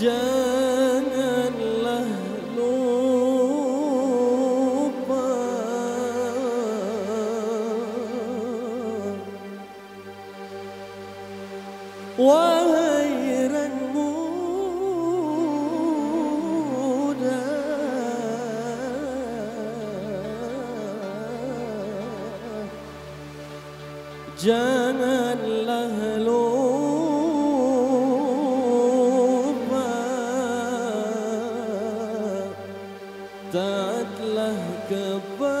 just وغير المنى جانا الأهل دعت له كبارة.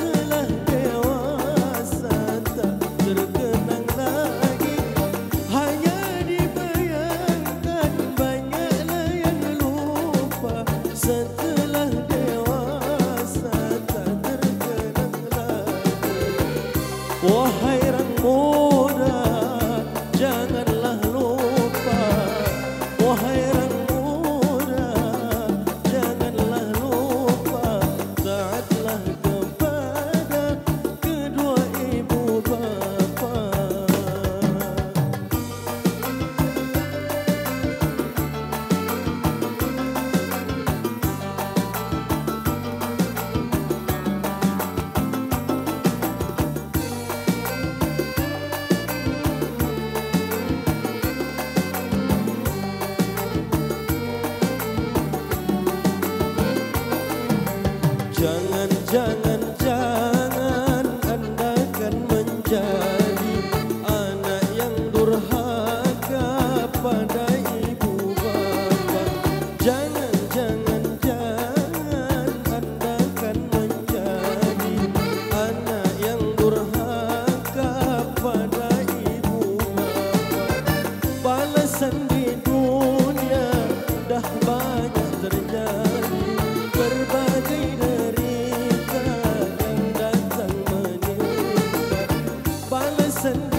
listen.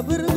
sabır